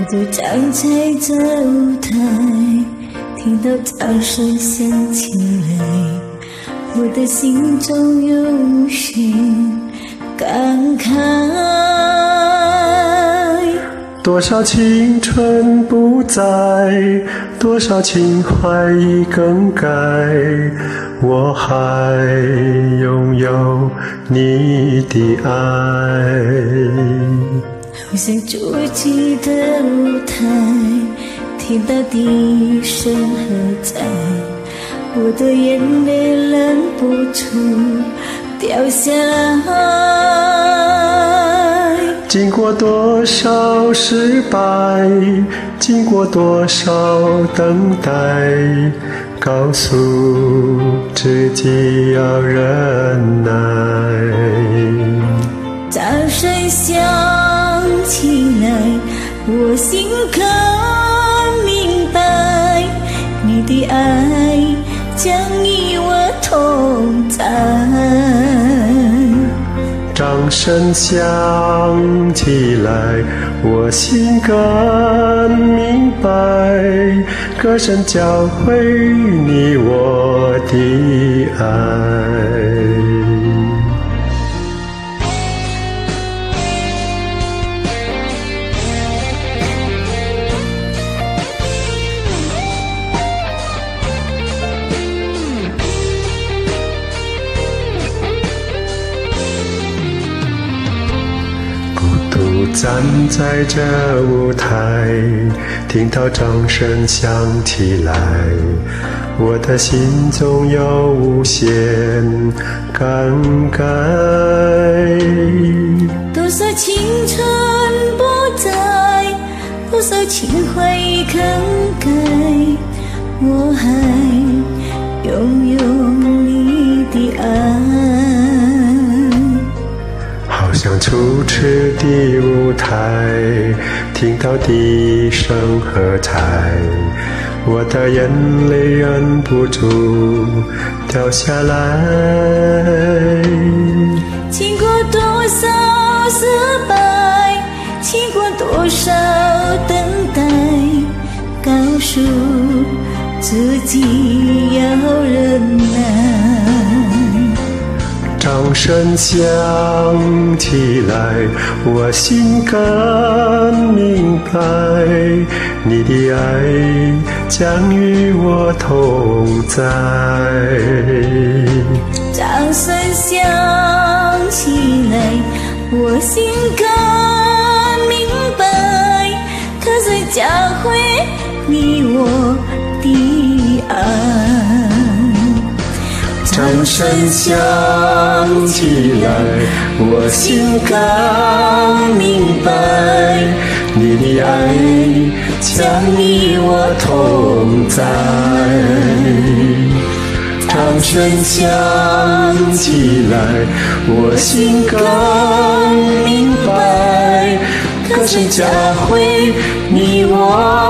我就站在这舞台，听到掌声响起来，我的心中有无限感慨。多少青春不在，多少情怀已更改，我还拥有你的爱。好像足迹的舞台，听到笛声何在？我的眼泪忍不住掉下来。经过多少失败，经过多少等待，告诉自己要忍耐。掌声响。起来，我心更明白，你的爱将与我同在。掌声响起来，我心更明白，歌声教会你我的爱。站在这舞台，听到掌声响起来，我的心中有无限感慨。多少青春不在，多少情怀已更初次的舞台，听到笛声喝彩，我的眼泪忍不住掉下来。经过多少失败，经过多少等待，告诉自己要忍耐。掌声响起来，我心更明白，你的爱将与我同在。掌声响起来，我心更明白，歌声教会你我的爱。掌声响起来，我心更明白，你的爱将与我同在。掌声响起来，我心更明白，歌声教会你我。